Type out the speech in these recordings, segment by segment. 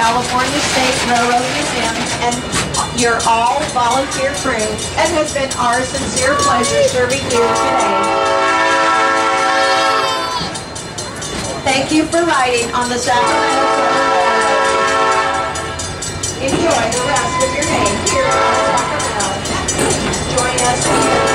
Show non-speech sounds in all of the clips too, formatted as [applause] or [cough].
California State Railroad Museum and your all volunteer crew. It has been our sincere pleasure serving you today. Thank you for riding on the Sacramento. Enjoy the rest of your day here on Sacramento. Join us again.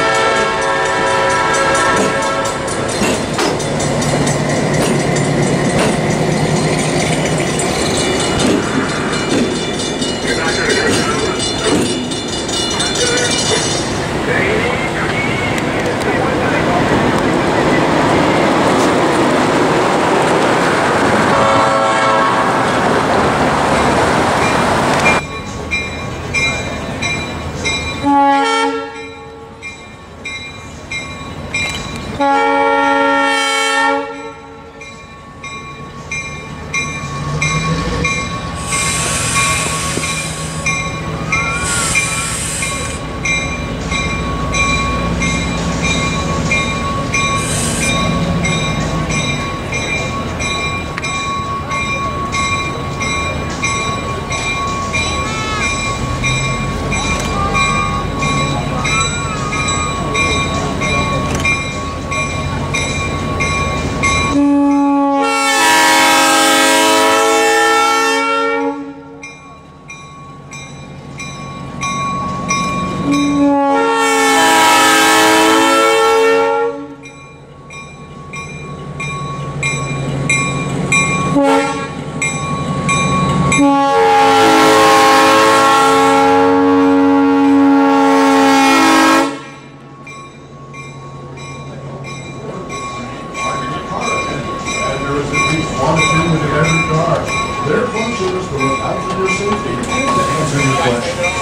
One human in every car. Their function is to look out for your safety and to answer your questions.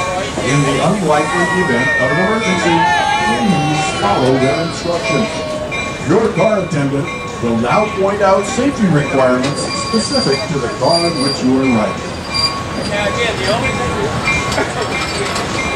In the unlikely event of an emergency, please follow their instructions. Your car attendant will now point out safety requirements specific to the car in which you are riding. Now again, the only [laughs]